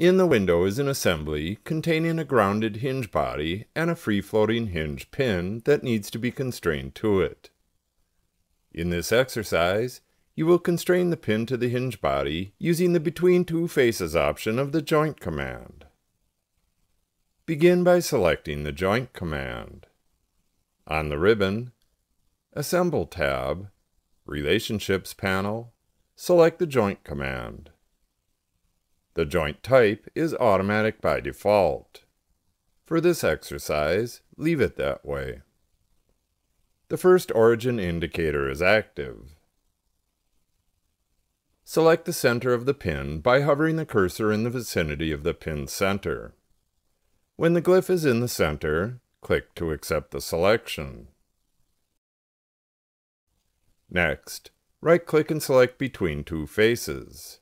In the window is an assembly containing a grounded hinge body and a free-floating hinge pin that needs to be constrained to it. In this exercise, you will constrain the pin to the hinge body using the Between Two Faces option of the Joint command. Begin by selecting the Joint command. On the ribbon, Assemble tab, Relationships panel, select the Joint command. The joint type is automatic by default. For this exercise, leave it that way. The first origin indicator is active. Select the center of the pin by hovering the cursor in the vicinity of the pin center. When the glyph is in the center, click to accept the selection. Next, right-click and select between two faces.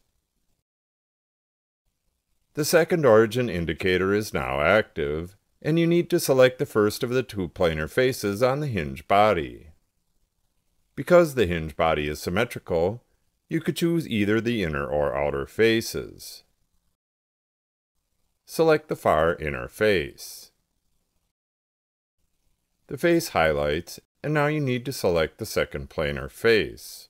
The second origin indicator is now active, and you need to select the first of the two planar faces on the hinge body. Because the hinge body is symmetrical, you could choose either the inner or outer faces. Select the far inner face. The face highlights, and now you need to select the second planar face.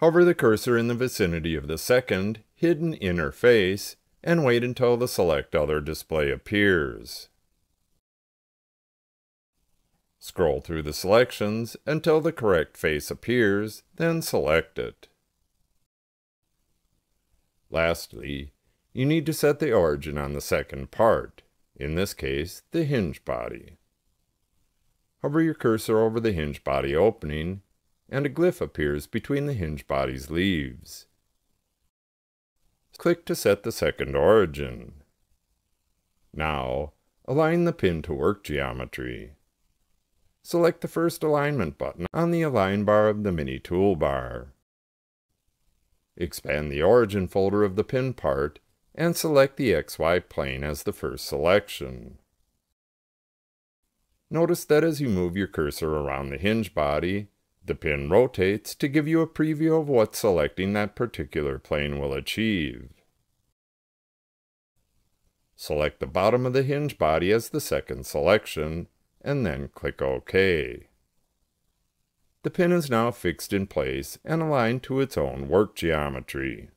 Hover the cursor in the vicinity of the second hidden interface and wait until the Select Other display appears. Scroll through the selections until the correct face appears, then select it. Lastly, you need to set the origin on the second part, in this case, the hinge body. Hover your cursor over the hinge body opening, and a glyph appears between the hinge body's leaves. Click to set the second origin. Now, align the pin to work geometry. Select the first alignment button on the Align bar of the Mini toolbar. Expand the origin folder of the pin part and select the XY plane as the first selection. Notice that as you move your cursor around the hinge body, the pin rotates to give you a preview of what selecting that particular plane will achieve. Select the bottom of the hinge body as the second selection, and then click OK. The pin is now fixed in place and aligned to its own work geometry.